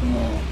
嗯。